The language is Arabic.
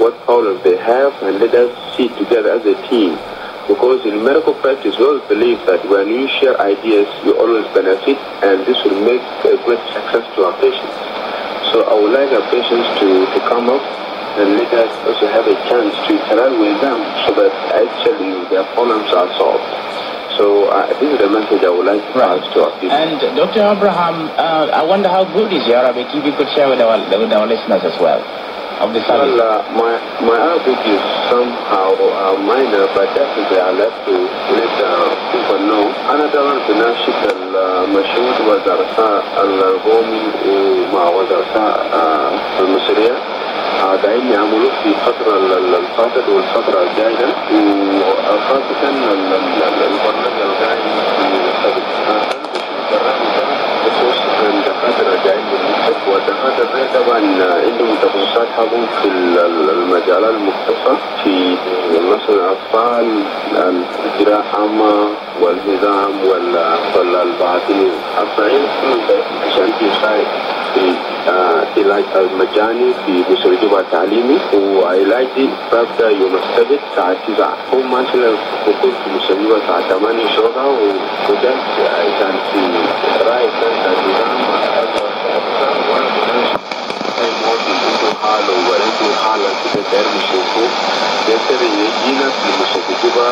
what problems they have and let us see together as a team. Because in medical practice, we always believe that when you share ideas, you always benefit, and this will make a great success to our patients. So I would like our patients to, to come up and let us also have a chance to interact with them so that actually their problems are solved. So uh, this is the message I would like to pass to our people. And Dr. Abraham, uh, I wonder how good is your Arabic? If you could share with our, with our listeners as well the service. Well, uh, my, my Arabic is somehow uh, minor, but definitely I'll have to let uh, people know. أنا طبعا بناشد المشهود وزارة الغومي ومع وزارة المصرية قاعدين يعملوا في الفترة الفاتت والفترة الجاية وخاصة البرنامج القاعد خصوصا الدكاترة جايين والدكاترة طبعا عندهم تخصصات حقهم في المجالات المختصة في مثلا الأطفال الجراحة عامة والنظام والباطني الصعيد عشان يساعد في علاج المجاني في مستشفى التعليمي وعلاج ببدا يوم السبت الساعة 9 هم مثلا في مستشفى الساعة 8 شغلها وده كان في ya Bishoko yatereye yinasi mu mudugudu wa